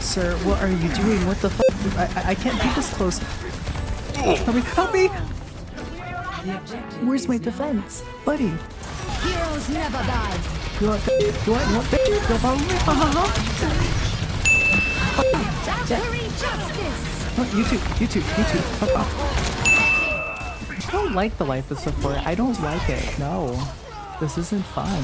Sir, what are you doing? What the fuck? I, I, can't be this close. Help me! Help me! Where's my defense? Buddy! Heroes never die. You want you want you want Go follow me? Ha ha ha! You too, you too, you too. Fuck off. I don't like the life of support. I don't like it. No. This isn't fun.